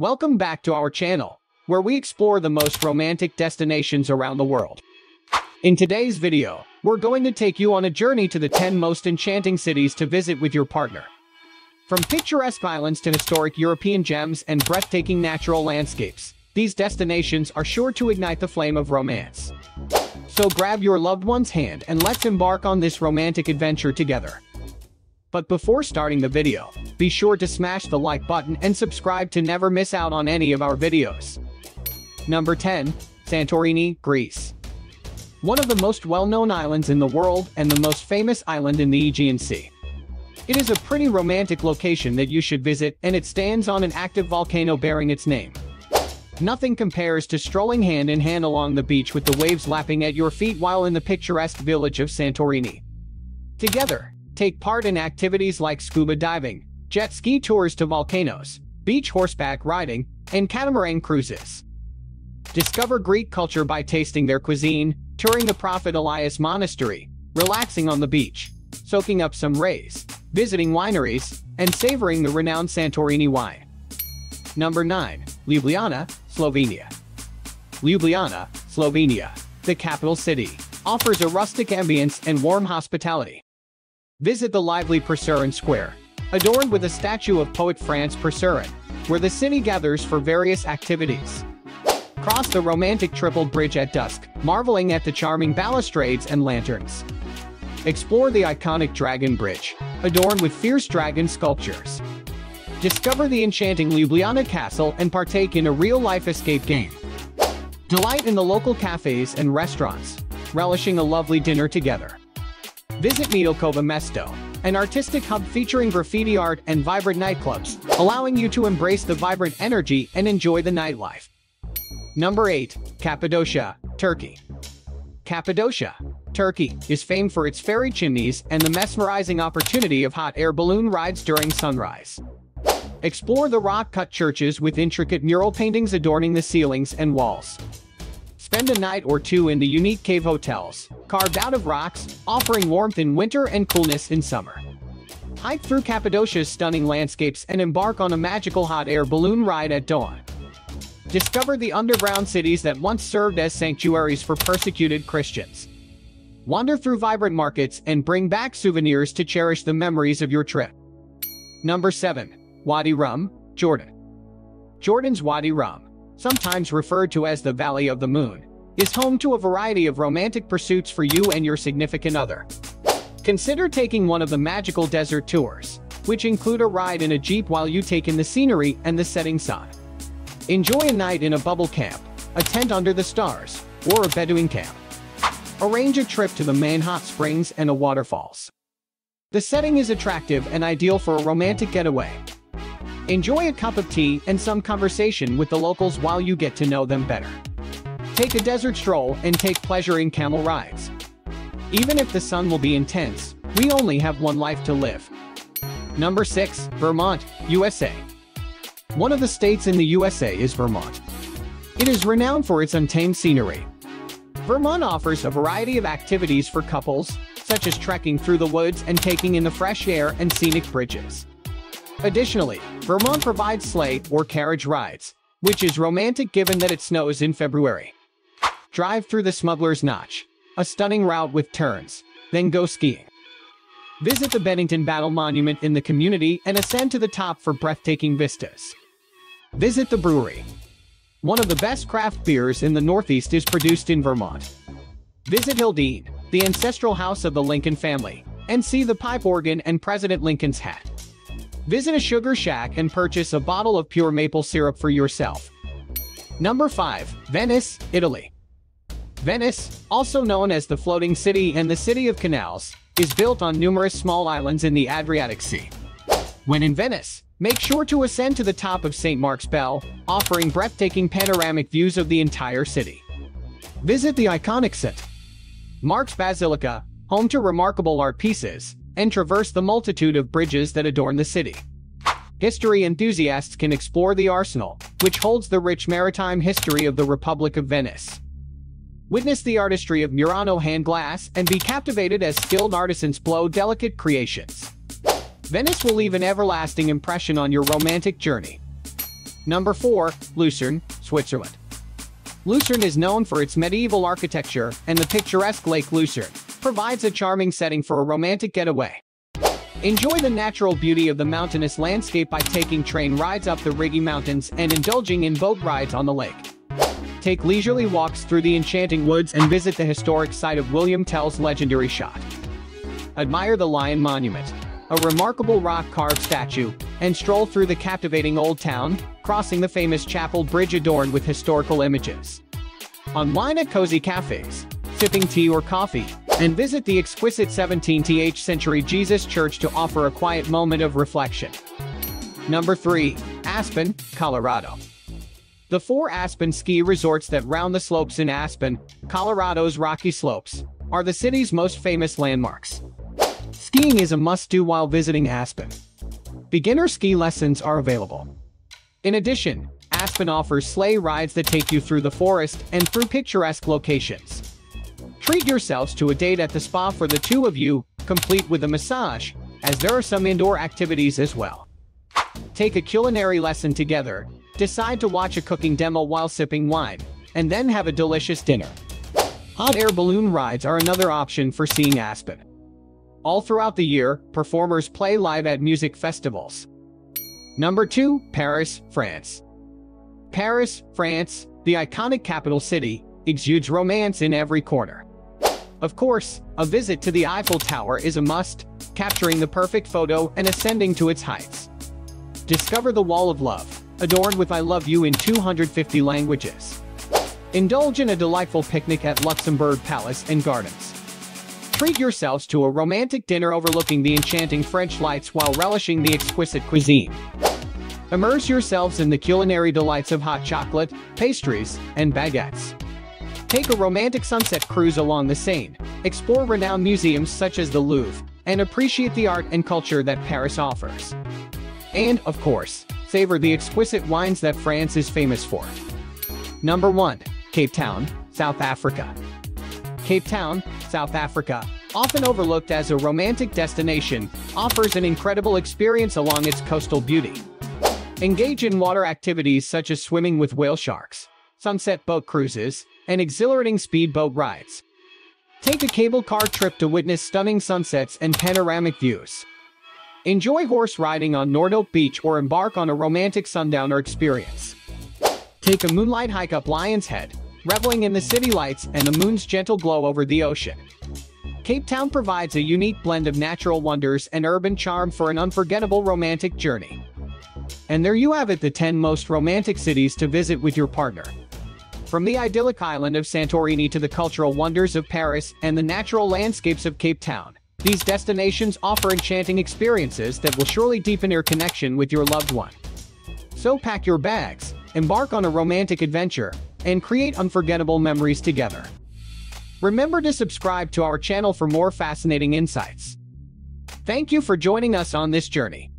Welcome back to our channel, where we explore the most romantic destinations around the world. In today's video, we're going to take you on a journey to the 10 most enchanting cities to visit with your partner. From picturesque islands to historic European gems and breathtaking natural landscapes, these destinations are sure to ignite the flame of romance. So grab your loved one's hand and let's embark on this romantic adventure together. But before starting the video, be sure to smash the like button and subscribe to never miss out on any of our videos. Number 10. Santorini, Greece. One of the most well-known islands in the world and the most famous island in the Aegean Sea. It is a pretty romantic location that you should visit and it stands on an active volcano bearing its name. Nothing compares to strolling hand in hand along the beach with the waves lapping at your feet while in the picturesque village of Santorini. Together, take part in activities like scuba diving, jet ski tours to volcanoes, beach horseback riding, and catamaran cruises. Discover Greek culture by tasting their cuisine, touring the Prophet Elias Monastery, relaxing on the beach, soaking up some rays, visiting wineries, and savoring the renowned Santorini wine. Number 9. Ljubljana, Slovenia. Ljubljana, Slovenia, the capital city, offers a rustic ambience and warm hospitality. Visit the lively Prešeren Square, adorned with a statue of poet Franz Prešeren, where the city gathers for various activities. Cross the romantic triple bridge at dusk, marveling at the charming balustrades and lanterns. Explore the iconic Dragon Bridge, adorned with fierce dragon sculptures. Discover the enchanting Ljubljana Castle and partake in a real-life escape game. Delight in the local cafes and restaurants, relishing a lovely dinner together. Visit Metelkova Mesto, an artistic hub featuring graffiti art and vibrant nightclubs, allowing you to embrace the vibrant energy and enjoy the nightlife. Number 8. Cappadocia, Turkey. Cappadocia, Turkey, is famed for its fairy chimneys and the mesmerizing opportunity of hot air balloon rides during sunrise. Explore the rock-cut churches with intricate mural paintings adorning the ceilings and walls. Spend a night or two in the unique cave hotels, carved out of rocks, offering warmth in winter and coolness in summer. Hike through Cappadocia's stunning landscapes and embark on a magical hot air balloon ride at dawn. Discover the underground cities that once served as sanctuaries for persecuted Christians. Wander through vibrant markets and bring back souvenirs to cherish the memories of your trip. Number 7. Wadi Rum, Jordan. Jordan's Wadi Rum sometimes referred to as the Valley of the Moon, is home to a variety of romantic pursuits for you and your significant other. Consider taking one of the magical desert tours, which include a ride in a jeep while you take in the scenery and the setting sun. Enjoy a night in a bubble camp, a tent under the stars, or a Bedouin camp. Arrange a trip to the main hot springs and the waterfalls. The setting is attractive and ideal for a romantic getaway, Enjoy a cup of tea and some conversation with the locals while you get to know them better. Take a desert stroll and take pleasure in camel rides. Even if the sun will be intense, we only have one life to live. Number 6. Vermont, USA. One of the states in the USA is Vermont. It is renowned for its untamed scenery. Vermont offers a variety of activities for couples, such as trekking through the woods and taking in the fresh air and scenic bridges. Additionally, Vermont provides sleigh or carriage rides, which is romantic given that it snows in February. Drive through the Smuggler's Notch, a stunning route with turns, then go skiing. Visit the Bennington Battle Monument in the community and ascend to the top for breathtaking vistas. Visit the brewery. One of the best craft beers in the Northeast is produced in Vermont. Visit Hildene, the ancestral house of the Lincoln family, and see the pipe organ and President Lincoln's hat. Visit a Sugar Shack and purchase a bottle of pure maple syrup for yourself. Number 5. Venice, Italy. Venice, also known as the Floating City and the City of Canals, is built on numerous small islands in the Adriatic Sea. When in Venice, make sure to ascend to the top of St. Mark's Bell, offering breathtaking panoramic views of the entire city. Visit the iconic St. Mark's Basilica, home to remarkable art pieces, and traverse the multitude of bridges that adorn the city. History enthusiasts can explore the arsenal, which holds the rich maritime history of the Republic of Venice. Witness the artistry of Murano hand glass and be captivated as skilled artisans blow delicate creations. Venice will leave an everlasting impression on your romantic journey. Number 4. Lucerne, Switzerland. Lucerne is known for its medieval architecture, and the picturesque Lake Lucerne provides a charming setting for a romantic getaway. Enjoy the natural beauty of the mountainous landscape by taking train rides up the Rigi Mountains and indulging in boat rides on the lake. Take leisurely walks through the enchanting woods and visit the historic site of William Tell's legendary shot. Admire the Lion Monument, a remarkable rock-carved statue, and stroll through the captivating Old Town, crossing the famous Chapel Bridge adorned with historical images. Unwind at cozy cafes, sipping tea or coffee, and visit the exquisite 17th century Jesus Church to offer a quiet moment of reflection. Number 3. Aspen, Colorado. The four Aspen ski resorts that round the slopes in Aspen, Colorado's Rocky Slopes, are the city's most famous landmarks. Skiing is a must-do while visiting Aspen. Beginner ski lessons are available. In addition, Aspen offers sleigh rides that take you through the forest and through picturesque locations. Treat yourselves to a date at the spa for the two of you, complete with a massage, as there are some indoor activities as well. Take a culinary lesson together, decide to watch a cooking demo while sipping wine, and then have a delicious dinner. Hot air balloon rides are another option for seeing Aspen. All throughout the year, performers play live at music festivals. Number 2. Paris, France. Paris, France, the iconic capital city, exudes romance in every corner. Of course, a visit to the Eiffel Tower is a must, capturing the perfect photo and ascending to its heights. Discover the Wall of Love, adorned with I love you in 250 languages. Indulge in a delightful picnic at Luxembourg Palace and Gardens. Treat yourselves to a romantic dinner overlooking the enchanting French lights while relishing the exquisite cuisine. Immerse yourselves in the culinary delights of hot chocolate, pastries, and baguettes. Take a romantic sunset cruise along the Seine, explore renowned museums such as the Louvre, and appreciate the art and culture that Paris offers. And, of course, savor the exquisite wines that France is famous for. Number 1. Cape Town, South Africa. Cape Town, South Africa, often overlooked as a romantic destination, offers an incredible experience along its coastal beauty. Engage in water activities such as swimming with whale sharks, sunset boat cruises, and exhilarating speedboat rides. Take a cable car trip to witness stunning sunsets and panoramic views. Enjoy horse riding on Noordhoek Beach or embark on a romantic sundowner experience. Take a moonlight hike up Lion's Head, reveling in the city lights and the moon's gentle glow over the ocean. Cape Town provides a unique blend of natural wonders and urban charm for an unforgettable romantic journey. And there you have it the 10 most romantic cities to visit with your partner. From the idyllic island of Santorini to the cultural wonders of Paris and the natural landscapes of Cape Town, these destinations offer enchanting experiences that will surely deepen your connection with your loved one. So pack your bags, embark on a romantic adventure, and create unforgettable memories together. Remember to subscribe to our channel for more fascinating insights. Thank you for joining us on this journey.